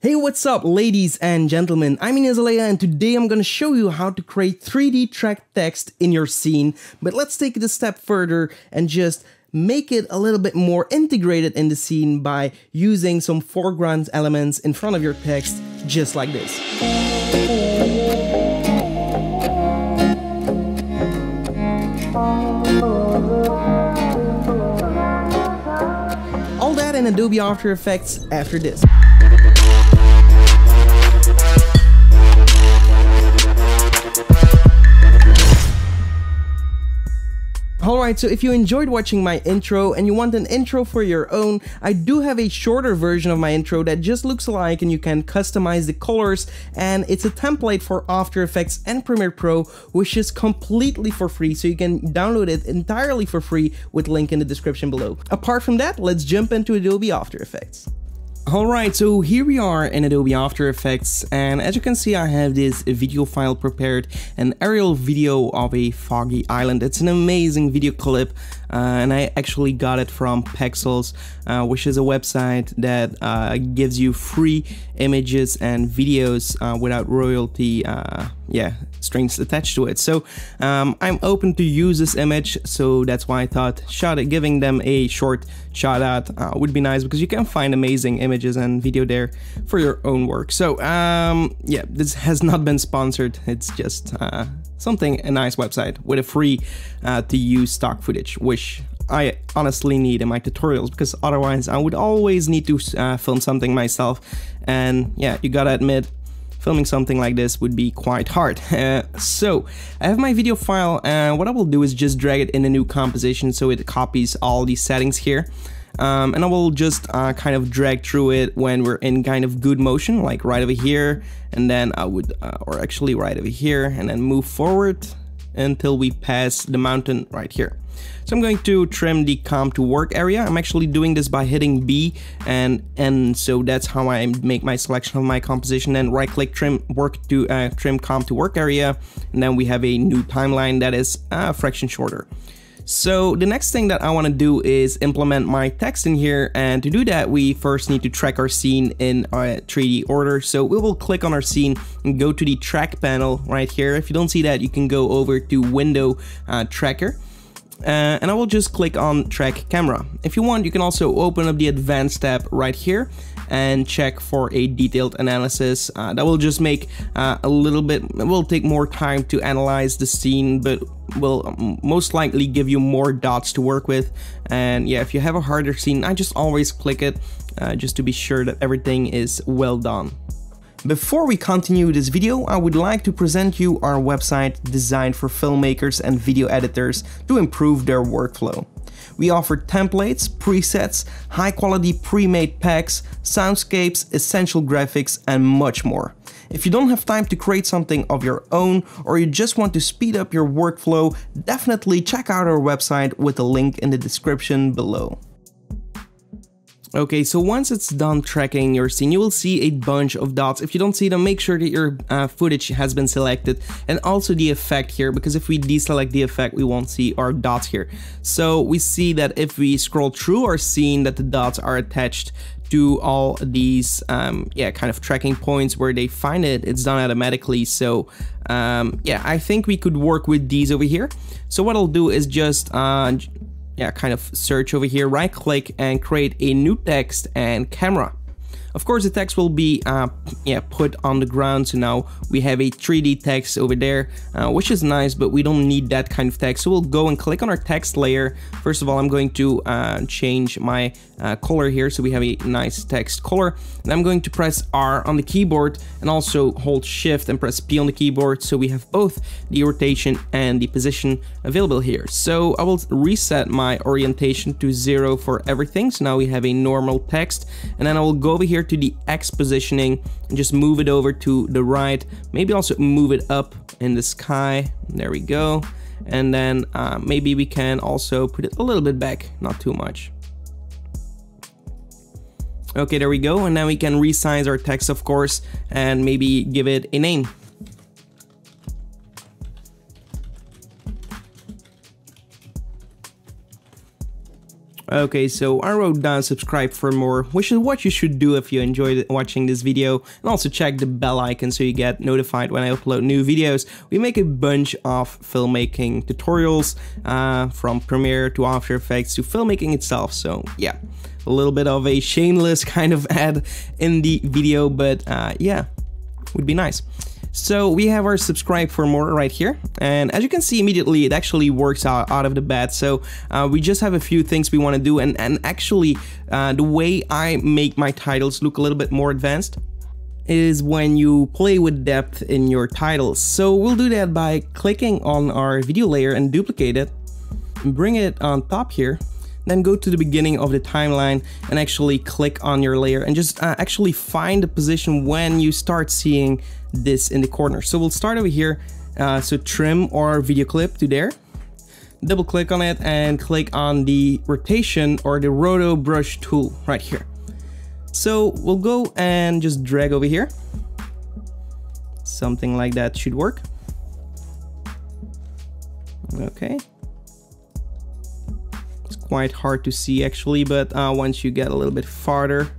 Hey, what's up, ladies and gentlemen? I'm Ignace Aleya, and today I'm gonna show you how to create 3D track text in your scene. But let's take it a step further and just make it a little bit more integrated in the scene by using some foreground elements in front of your text, just like this. All that in Adobe After Effects after this. Alright, so if you enjoyed watching my intro and you want an intro for your own, I do have a shorter version of my intro that just looks alike and you can customize the colors and it's a template for After Effects and Premiere Pro which is completely for free so you can download it entirely for free with link in the description below. Apart from that, let's jump into Adobe After Effects. Alright, so here we are in Adobe After Effects and as you can see I have this video file prepared, an aerial video of a foggy island. It's an amazing video clip uh, and I actually got it from Pexels, uh, which is a website that uh, gives you free images and videos uh, without royalty uh, yeah, strings attached to it. So um, I'm open to use this image, so that's why I thought shout it, giving them a short shout out uh, would be nice because you can find amazing images and video there for your own work. So um, yeah, this has not been sponsored. It's just something a nice website with a free uh, to use stock footage, which I honestly need in my tutorials because otherwise I would always need to uh, film something myself. And yeah, you gotta admit, filming something like this would be quite hard. Uh, so I have my video file and what I will do is just drag it in a new composition so it copies all these settings here. Um, and I will just uh, kind of drag through it when we're in kind of good motion, like right over here, and then I would, uh, or actually right over here, and then move forward until we pass the mountain right here. So I'm going to trim the comp to work area. I'm actually doing this by hitting B and N. So that's how I make my selection of my composition and right click trim work to uh, trim comp to work area. And then we have a new timeline that is a fraction shorter. So the next thing that I want to do is implement my text in here and to do that we first need to track our scene in a 3D order. So we will click on our scene and go to the track panel right here. If you don't see that you can go over to window uh, tracker. Uh, and I will just click on track camera. If you want, you can also open up the advanced tab right here and check for a detailed analysis. Uh, that will just make uh, a little bit, it will take more time to analyze the scene, but will most likely give you more dots to work with. And yeah, if you have a harder scene, I just always click it uh, just to be sure that everything is well done. Before we continue this video, I would like to present you our website designed for filmmakers and video editors to improve their workflow. We offer templates, presets, high quality pre-made packs, soundscapes, essential graphics, and much more. If you don't have time to create something of your own or you just want to speed up your workflow, definitely check out our website with the link in the description below. Okay, so once it's done tracking your scene, you will see a bunch of dots. If you don't see them, make sure that your uh, footage has been selected and also the effect here, because if we deselect the effect, we won't see our dots here. So we see that if we scroll through our scene that the dots are attached to all these um, yeah kind of tracking points where they find it it's done automatically so um, yeah I think we could work with these over here so what I'll do is just uh, yeah, kind of search over here, right click and create a new text and camera. Of course, the text will be uh, yeah put on the ground. So now we have a 3D text over there, uh, which is nice, but we don't need that kind of text. So we'll go and click on our text layer. First of all, I'm going to uh, change my uh, color here. So we have a nice text color. And I'm going to press R on the keyboard and also hold shift and press P on the keyboard. So we have both the rotation and the position available here. So I will reset my orientation to zero for everything. So now we have a normal text and then I will go over here to the X positioning and just move it over to the right. Maybe also move it up in the sky. There we go. And then uh, maybe we can also put it a little bit back, not too much. Okay, there we go. And now we can resize our text, of course, and maybe give it a name. Okay, so I wrote down subscribe for more, which is what you should do if you enjoyed watching this video, and also check the bell icon so you get notified when I upload new videos. We make a bunch of filmmaking tutorials, uh, from Premiere to After Effects to filmmaking itself, so yeah, a little bit of a shameless kind of ad in the video, but uh, yeah, would be nice. So we have our subscribe for more right here. And as you can see immediately, it actually works out, out of the bat. So uh, we just have a few things we want to do. And, and actually, uh, the way I make my titles look a little bit more advanced is when you play with depth in your titles. So we'll do that by clicking on our video layer and duplicate it, bring it on top here, then go to the beginning of the timeline and actually click on your layer and just uh, actually find the position when you start seeing this in the corner. So we'll start over here. Uh, so trim our video clip to there. Double click on it and click on the rotation or the roto brush tool right here. So we'll go and just drag over here. Something like that should work. Okay. Quite hard to see actually, but uh, once you get a little bit farther,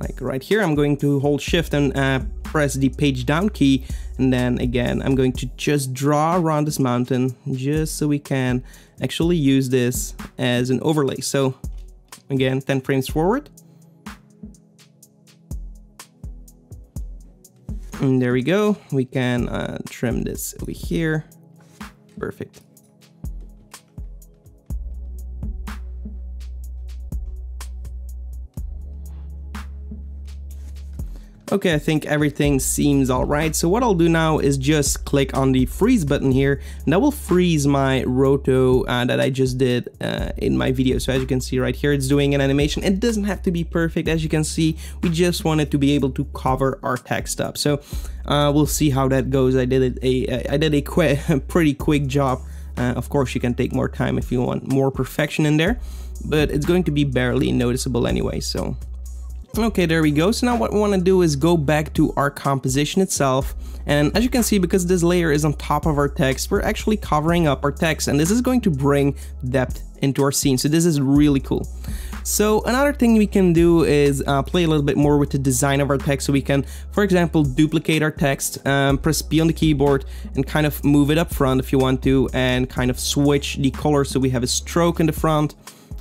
like right here, I'm going to hold shift and uh, press the page down key. And then again I'm going to just draw around this mountain just so we can actually use this as an overlay. So again 10 frames forward. And there we go. We can uh, trim this over here. Perfect Okay, I think everything seems alright. So what I'll do now is just click on the freeze button here and that will freeze my roto uh, that I just did uh, in my video. So as you can see right here, it's doing an animation. It doesn't have to be perfect. As you can see, we just wanted to be able to cover our text up. So uh, we'll see how that goes. I did a I did a quick, pretty quick job. Uh, of course, you can take more time if you want more perfection in there, but it's going to be barely noticeable anyway. So Okay, there we go. So now what we want to do is go back to our composition itself. And as you can see, because this layer is on top of our text, we're actually covering up our text. And this is going to bring depth into our scene. So this is really cool. So another thing we can do is uh, play a little bit more with the design of our text. So we can, for example, duplicate our text, um, press P on the keyboard and kind of move it up front if you want to, and kind of switch the color so we have a stroke in the front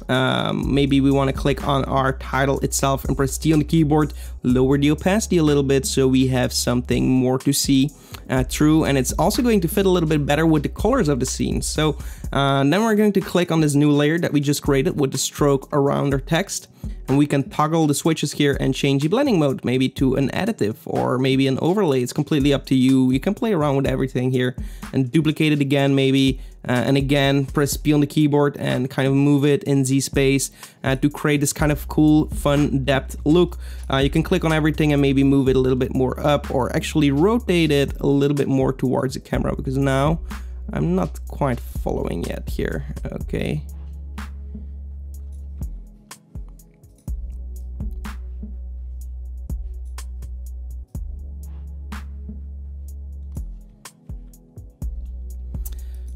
um, maybe we want to click on our title itself and press T on the keyboard, lower the opacity a little bit so we have something more to see uh, through and it's also going to fit a little bit better with the colors of the scene. So uh, then we're going to click on this new layer that we just created with the stroke around our text and we can toggle the switches here and change the blending mode maybe to an additive or maybe an overlay. It's completely up to you. You can play around with everything here and duplicate it again maybe uh, and again press P on the keyboard and kind of move it in Z space uh, to create this kind of cool fun depth look. Uh, you can click on everything and maybe move it a little bit more up or actually rotate it a little bit more towards the camera because now I'm not quite following yet here. Okay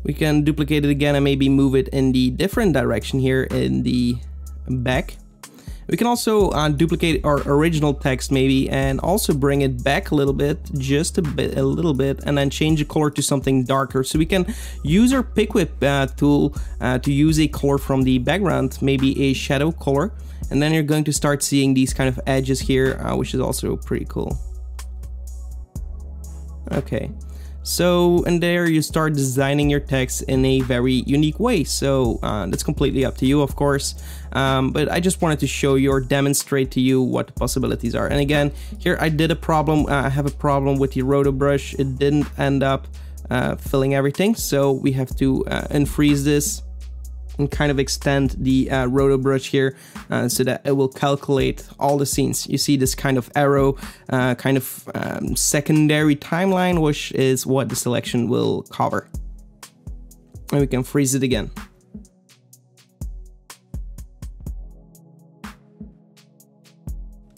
we can duplicate it again and maybe move it in the different direction here in the back. We can also uh, duplicate our original text maybe and also bring it back a little bit, just a bit, a little bit, and then change the color to something darker. So we can use our pick whip uh, tool uh, to use a color from the background, maybe a shadow color, and then you're going to start seeing these kind of edges here, uh, which is also pretty cool. Okay. So, and there you start designing your text in a very unique way. So uh, that's completely up to you, of course. Um, but I just wanted to show you or demonstrate to you what the possibilities are. And again, here I did a problem. Uh, I have a problem with the roto brush. It didn't end up uh, filling everything. So we have to uh, unfreeze this and kind of extend the uh, roto brush here uh, so that it will calculate all the scenes. You see this kind of arrow, uh, kind of um, secondary timeline, which is what the selection will cover. And we can freeze it again.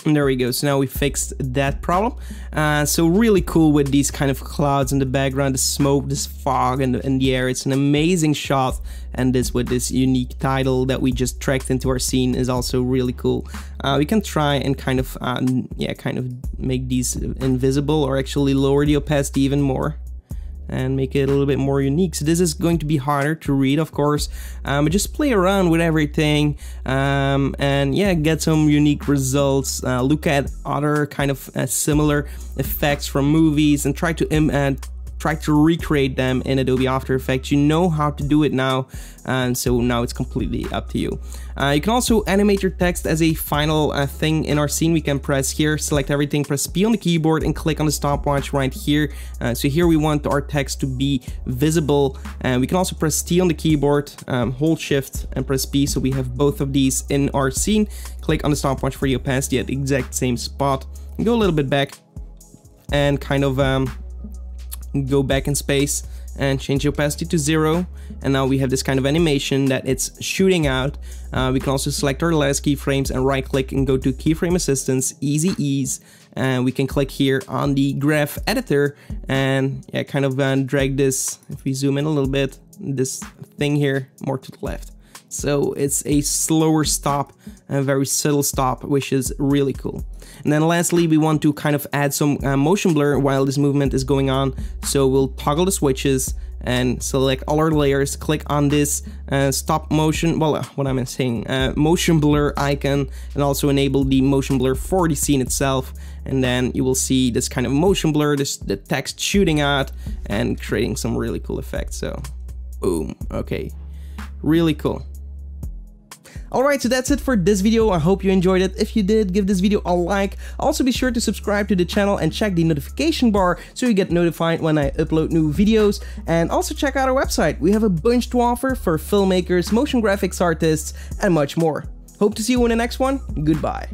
And there we go. So now we fixed that problem. Uh, so really cool with these kind of clouds in the background, the smoke, this fog in the, in the air. It's an amazing shot. And this with this unique title that we just tracked into our scene is also really cool. Uh, we can try and kind of, um, yeah, kind of make these invisible or actually lower the opacity even more and make it a little bit more unique. So this is going to be harder to read, of course, um, but just play around with everything um, and yeah, get some unique results. Uh, look at other kind of uh, similar effects from movies and try to Im uh, try to recreate them in Adobe After Effects. You know how to do it now, and so now it's completely up to you. Uh, you can also animate your text as a final uh, thing in our scene. We can press here, select everything, press P on the keyboard, and click on the stopwatch right here. Uh, so here we want our text to be visible, and we can also press T on the keyboard, um, hold Shift, and press P. So we have both of these in our scene. Click on the stopwatch for the opacity at the exact same spot. Go a little bit back and kind of um, go back in space and change the opacity to zero. And now we have this kind of animation that it's shooting out. Uh, we can also select our last keyframes and right click and go to keyframe assistance easy ease. And we can click here on the graph editor and yeah kind of uh, drag this if we zoom in a little bit this thing here more to the left so it's a slower stop, a very subtle stop, which is really cool. And then lastly, we want to kind of add some uh, motion blur while this movement is going on. So we'll toggle the switches and select all our layers, click on this uh, stop motion, well, uh, what am I saying, uh, motion blur icon, and also enable the motion blur for the scene itself. And then you will see this kind of motion blur, this the text shooting out and creating some really cool effects. So, boom, okay, really cool. Alright, so that's it for this video. I hope you enjoyed it. If you did, give this video a like. Also be sure to subscribe to the channel and check the notification bar so you get notified when I upload new videos. And also check out our website. We have a bunch to offer for filmmakers, motion graphics artists, and much more. Hope to see you in the next one. Goodbye.